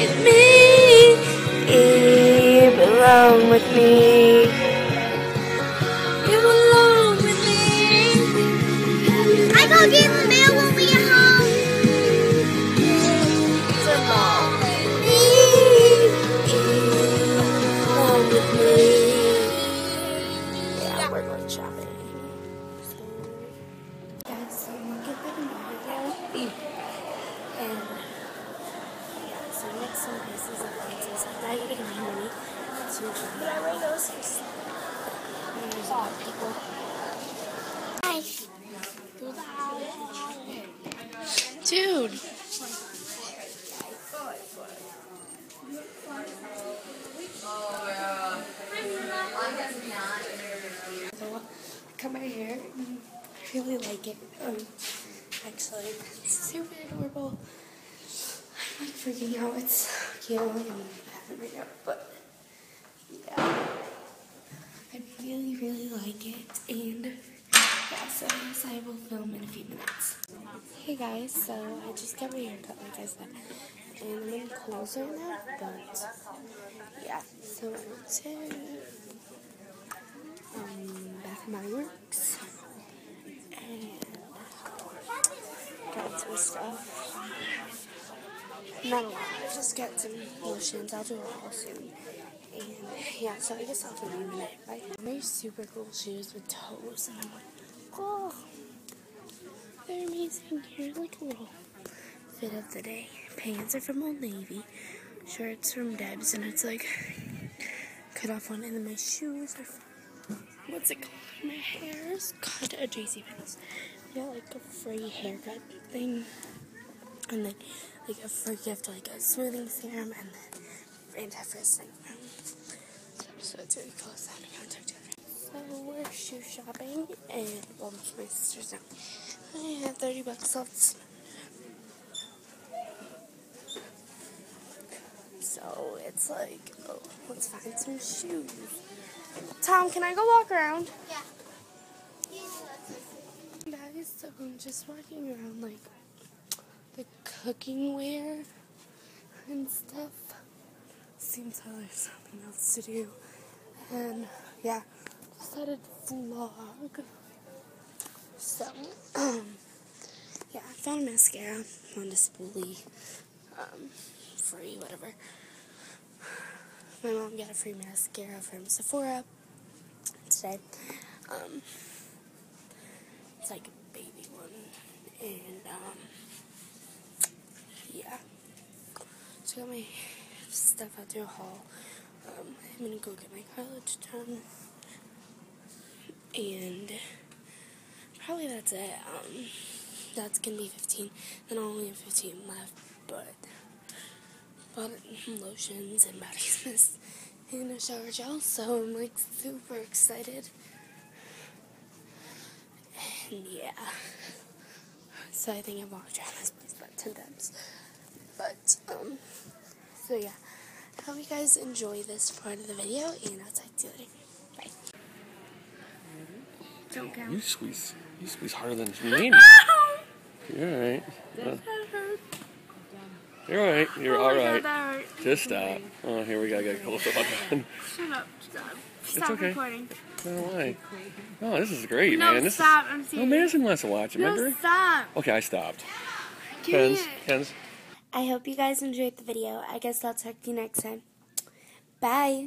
with me. You belong with me. You belong with me. I go get And yeah, so next some pieces of. I'm not eating my money. So but I wear those for and there's a lot of people. Hi. Dude. Cut my hair. I really like it. Um, actually, it's super adorable. I'm like freaking out. It's cute. and I haven't right now, but yeah. I really, really like it. And yeah, so I will film in a few minutes. Hey guys, so I just got my hair cut, like I said. And I'm in Kohl's right now, but yeah, so I went to um, Bath and Body Works and some stuff. Not a lot, just got some lotions. I'll do a haul soon. And yeah, so I guess I'll in a minute. Bye. They're super cool shoes with toes, and I'm like, oh, they're amazing. Here's like a little fit of the day. Pants are from Old Navy, shirts from Debs, and it's like cut off one, and then my shoes are from, what's it called? My hair is cut uh, at JC Penney's. Got like a free haircut thing, and then like a free gift, like a smoothing serum, and then anti-frizz thing. So it's really close. I'm gonna talk to her. So we're shoe shopping, and well, my sister's now. I have 30 bucks left. So it's like, oh, let's find some shoes. Tom, can I go walk around? Guys, so I'm just walking around like the cooking wear and stuff. Seems like there's something else to do. And yeah, decided vlog. So, um, yeah, I found a mascara on spoolie, um, free, whatever. My mom got a free mascara from Sephora today. Um, it's like baby one, and um, yeah. So I got my stuff out to a haul. Um, I'm gonna go get my college done, and probably that's it. Um, that's gonna be 15, and I only have 15 left, but bought lotions and body mist and a shower gel, so I'm like super excited. Yeah, so I think I've walked around this place about 10 times. But, um, so yeah, I hope you guys enjoy this part of the video, and I'll talk to you later. Bye. Don't count. You squeeze, you squeeze harder than me. You're alright. You're alright. You're Oh my God, alright. that. Just stop. Oh, here we go. I gotta close up on Shut up. Stop. Stop okay. recording. No way. Oh, this is great, No, man. This stop. I'm is. No, serious. Madison wants to watch it. No, Remember? stop. Okay, I stopped. Give me Ken's. Ken's. I hope you guys enjoyed the video. I guess I'll talk to you next time. Bye.